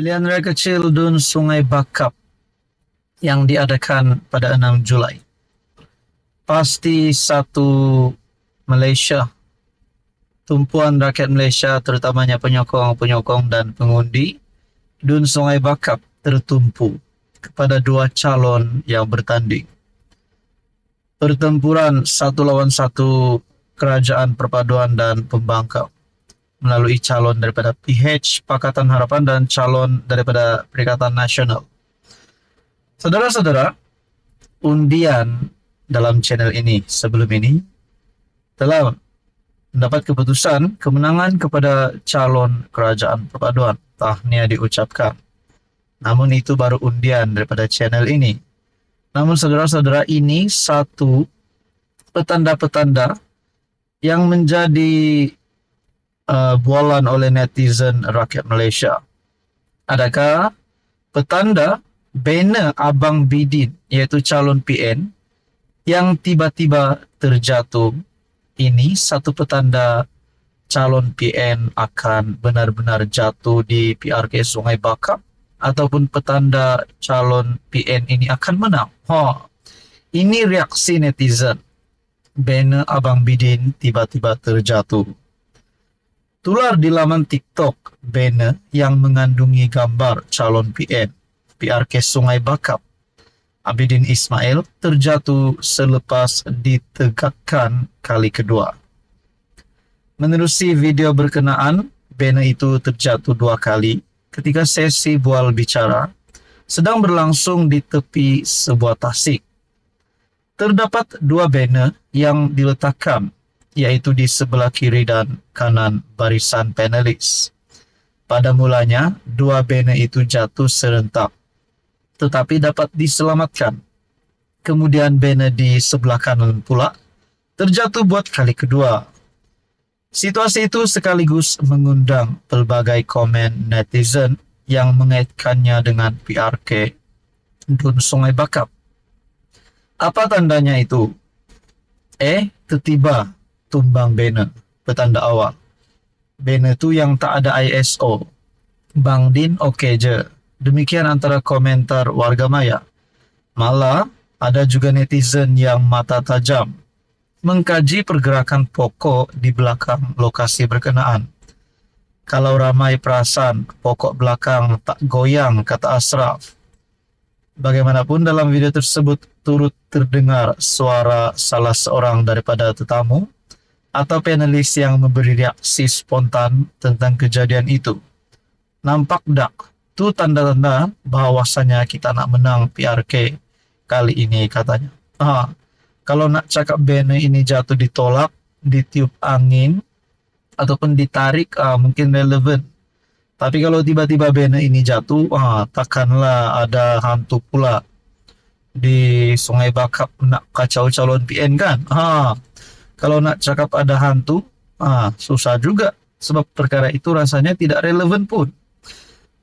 Pilihan raya kecil Dun Sungai Bakap yang diadakan pada 6 Julai. Pasti satu Malaysia, tumpuan rakyat Malaysia terutamanya penyokong-penyokong dan pengundi Dun Sungai Bakap tertumpu kepada dua calon yang bertanding. Pertempuran satu lawan satu kerajaan perpaduan dan pembangkang melalui calon daripada PH Pakatan Harapan dan calon daripada Perikatan Nasional. Saudara-saudara, undian dalam channel ini sebelum ini telah mendapat keputusan kemenangan kepada calon kerajaan perpaduan. Tahniah diucapkan. Namun itu baru undian daripada channel ini. Namun saudara-saudara ini satu petanda-petanda yang menjadi uh, bualan oleh netizen rakyat Malaysia. Adakah petanda banner Abang Bidin iaitu calon PN yang tiba-tiba terjatuh ini satu petanda calon PN akan benar-benar jatuh di PRK Sungai Bakap ataupun petanda calon PN ini akan menang. Ha, ini reaksi netizen. Banner Abang Bidin tiba-tiba terjatuh. Tular di laman TikTok banner yang mengandungi gambar calon PN PRK Sungai Bakap. Abidin Ismail terjatuh selepas ditegakkan kali kedua. Menerusi video berkenaan, Bena itu terjatuh dua kali ketika sesi bual bicara sedang berlangsung di tepi sebuah tasik. Terdapat dua banner yang diletakkan, yaitu di sebelah kiri dan kanan barisan panelis. Pada mulanya, dua banner itu jatuh serentak, tetapi dapat diselamatkan. Kemudian banner di sebelah kanan pula terjatuh buat kali kedua Situasi itu sekaligus mengundang pelbagai komen netizen yang mengaitkannya dengan PRK Dun Sungai Bakap. Apa tandanya itu? Eh, tiba tumbang banner, petanda awal. Banner itu yang tak ada ISO. Bang Din oke okay je. Demikian antara komentar warga maya. Malah, ada juga netizen yang mata tajam mengkaji pergerakan pokok di belakang lokasi berkenaan. Kalau ramai perasan, pokok belakang tak goyang, kata Asraf. Bagaimanapun dalam video tersebut turut terdengar suara salah seorang daripada tetamu atau panelis yang memberi reaksi spontan tentang kejadian itu. Nampak dak, tu tanda-tanda bahawasanya kita nak menang PRK kali ini katanya. Ah, kalau nak cakap banner ini jatuh ditolak, ditiup angin, ataupun ditarik, uh, mungkin relevan. Tapi kalau tiba-tiba banner ini jatuh, uh, takkanlah ada hantu pula di Sungai Bakap nak kacau calon PN kan? Ha, kalau nak cakap ada hantu, ah, susah juga. Sebab perkara itu rasanya tidak relevan pun.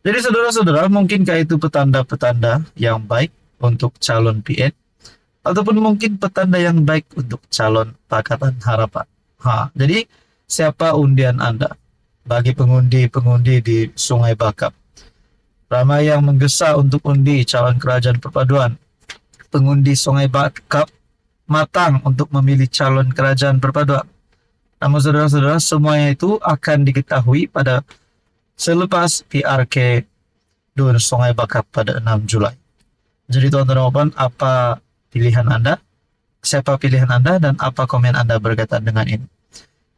Jadi saudara-saudara, mungkinkah itu petanda-petanda yang baik untuk calon PN? ataupun mungkin petanda yang baik untuk calon Pakatan Harapan. Ha, jadi siapa undian Anda bagi pengundi-pengundi di Sungai Bakap? Ramai yang menggesa untuk undi calon kerajaan perpaduan. Pengundi Sungai Bakap matang untuk memilih calon kerajaan perpaduan. Namun saudara-saudara, semuanya itu akan diketahui pada selepas PRK Dun Sungai Bakap pada 6 Julai. Jadi tuan-tuan apa pilihan Anda, siapa pilihan Anda, dan apa komen Anda berkaitan dengan ini.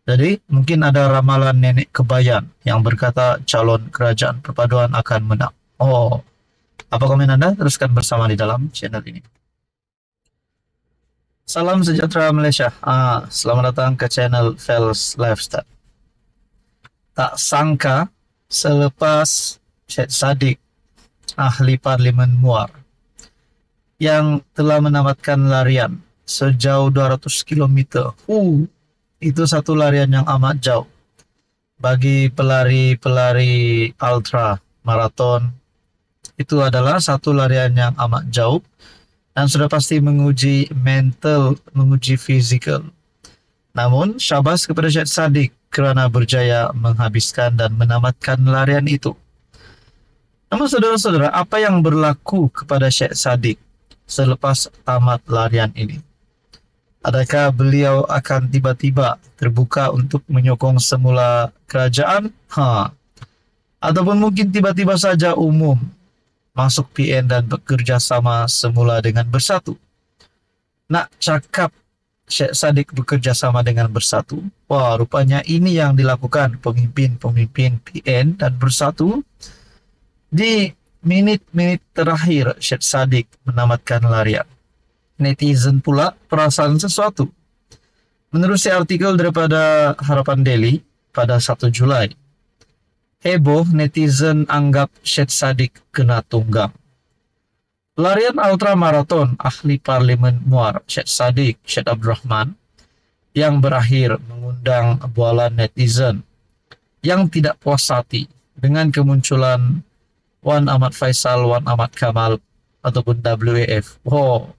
Jadi, mungkin ada ramalan nenek kebayan yang berkata calon kerajaan perpaduan akan menang. Oh, apa komen Anda? Teruskan bersama di dalam channel ini. Salam sejahtera Malaysia. Ah, selamat datang ke channel Fels Lifestyle. Tak sangka selepas Syed Saddiq, ahli parlimen Muar, yang telah menamatkan larian sejauh 200 km. Uh, itu satu larian yang amat jauh. Bagi pelari-pelari ultra maraton, itu adalah satu larian yang amat jauh dan sudah pasti menguji mental, menguji fizikal. Namun, syabas kepada Syed Saddiq kerana berjaya menghabiskan dan menamatkan larian itu. Namun saudara-saudara, apa yang berlaku kepada Syekh Sadik selepas tamat larian ini? Adakah beliau akan tiba-tiba terbuka untuk menyokong semula kerajaan? Ha. Ataupun mungkin tiba-tiba saja umum masuk PN dan bekerja sama semula dengan bersatu? Nak cakap Syekh Sadik bekerja sama dengan bersatu. Wah, rupanya ini yang dilakukan pemimpin-pemimpin PN dan bersatu di menit-menit terakhir Syed Sadik menamatkan larian. Netizen pula perasaan sesuatu. Menerusi artikel daripada Harapan Daily pada 1 Julai, heboh netizen anggap Syed Sadik kena tunggang. Larian ultra maraton ahli parlimen Muar Syed Sadik Syed Abdurrahman yang berakhir mengundang bualan netizen yang tidak puas hati dengan kemunculan Wan Ahmad Faisal, Wan Ahmad Kamal ataupun WF. Oh,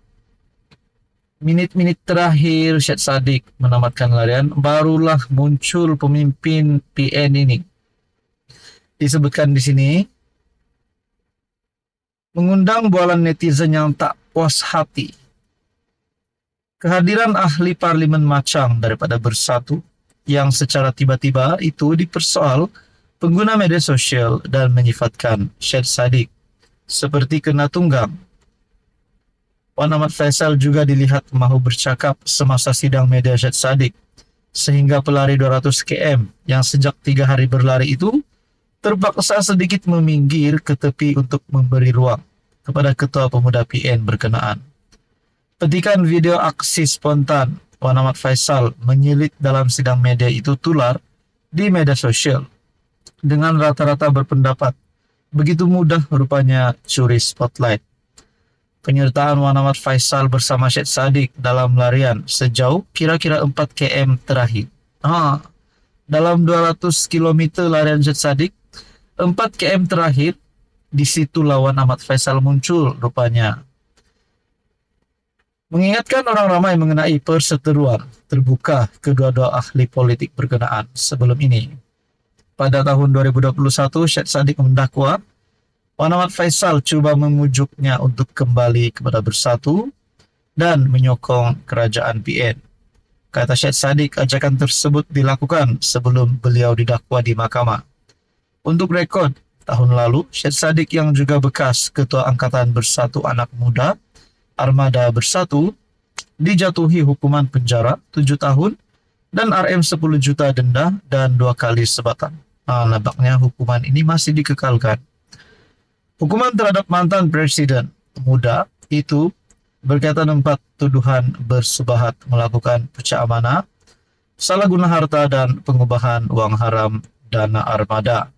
menit-menit terakhir Syed Sadik menamatkan larian, barulah muncul pemimpin PN ini. Disebutkan di sini, mengundang bualan netizen yang tak puas hati. Kehadiran ahli parlimen Macang daripada Bersatu yang secara tiba-tiba itu dipersoal pengguna media sosial dan menyifatkan Syed Saddiq seperti kena tunggang. Wan Ahmad Faisal juga dilihat mahu bercakap semasa sidang media Syed Saddiq sehingga pelari 200 km yang sejak tiga hari berlari itu terpaksa sedikit meminggir ke tepi untuk memberi ruang kepada Ketua Pemuda PN berkenaan. Petikan video aksi spontan Wan Ahmad Faisal menyelit dalam sidang media itu tular di media sosial dengan rata-rata berpendapat begitu mudah rupanya curi spotlight. Penyertaan Wanamat Faisal bersama Syed Sadik dalam larian sejauh kira-kira 4 km terakhir. Ha, dalam 200 km larian Syed Sadik, 4 km terakhir, di situ lawan Ahmad Faisal muncul rupanya. Mengingatkan orang ramai mengenai perseteruan terbuka kedua-dua ahli politik berkenaan sebelum ini pada tahun 2021 Syed Saddiq mendakwa Muhammad Faisal cuba memujuknya untuk kembali kepada bersatu dan menyokong kerajaan PN. Kata Syed Saddiq, ajakan tersebut dilakukan sebelum beliau didakwa di mahkamah. Untuk rekod, tahun lalu Syed Saddiq yang juga bekas Ketua Angkatan Bersatu Anak Muda Armada Bersatu dijatuhi hukuman penjara 7 tahun dan RM 10 juta denda dan dua kali sebatan uh, nampaknya hukuman ini masih dikekalkan. Hukuman terhadap mantan presiden muda itu berkaitan empat tuduhan bersubahat melakukan pecah amanah, salah guna harta dan pengubahan uang haram dana armada.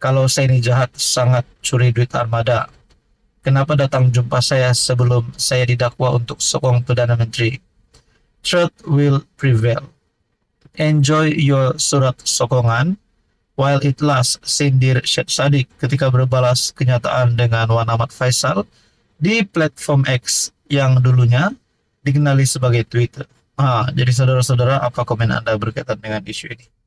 Kalau saya ini jahat sangat curi duit armada. Kenapa datang jumpa saya sebelum saya didakwa untuk sokong Perdana Menteri? Truth will prevail. Enjoy your surat sokongan While it lasts, sindir Syed Saddiq ketika berbalas kenyataan dengan Wan Ahmad Faisal di platform X yang dulunya dikenali sebagai Twitter. Ah, jadi saudara-saudara, apa komen Anda berkaitan dengan isu ini?